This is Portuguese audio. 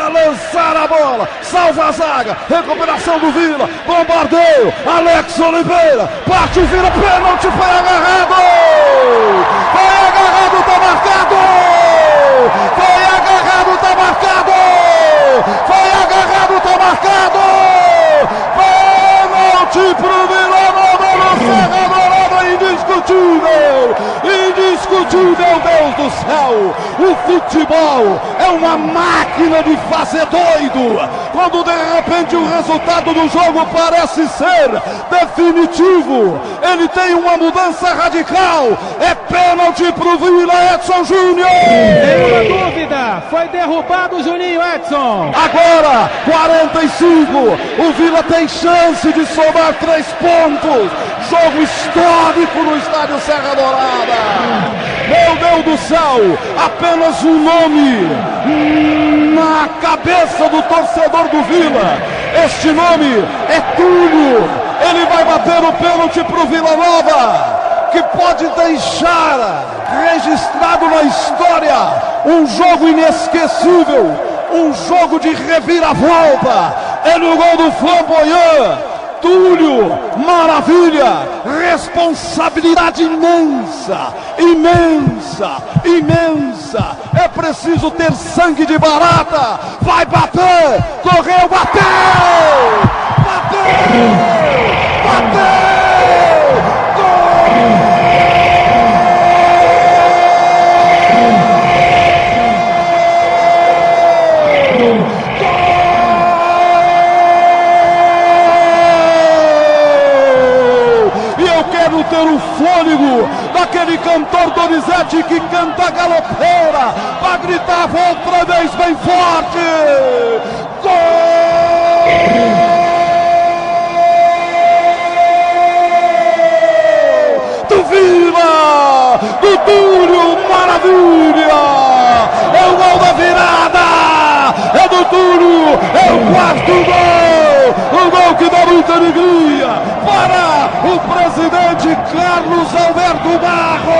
tenta lançar a bola, salva a zaga, recuperação do Vila, bombardeio, Alex Oliveira, parte o Vila, pênalti, foi agarrado! Foi agarrado, tá marcado! Foi agarrado, tá marcado! Foi agarrado, tá marcado! Pênalti pro Vila Nova no Serra Dourada, indiscutível! Indiscutível, Deus do céu! O futebol é uma máquina de fazer doido! Quando de repente o resultado do jogo parece ser definitivo, ele tem uma mudança radical! É pênalti pro Vila Edson Júnior! Nenhuma dúvida, foi derrubado o Juninho Edson. Agora, 45. O Vila tem chance de somar três pontos. Jogo histórico no estádio Serra Dourada. Meu Deus do céu, apenas um nome na cabeça do torcedor do Vila. Este nome é Túlio. Ele vai bater o pênalti pro Vila Nova que pode deixar registrado na história um jogo inesquecível, um jogo de reviravolta. É no gol do Flamboyant. Túlio, maravilha, responsabilidade imensa, imensa, imensa. É preciso ter sangue de barata. Vai bater, correu, bateu, o fôlego daquele cantor Donizete que canta galopeira para gritar outra vez bem forte. Gol! Do Vila! Do Túlio! Maravilha! É o gol da virada! É do Túlio! É o quarto gol! Um gol que dá muita alegria para o presidente Carlos Alberto Barros!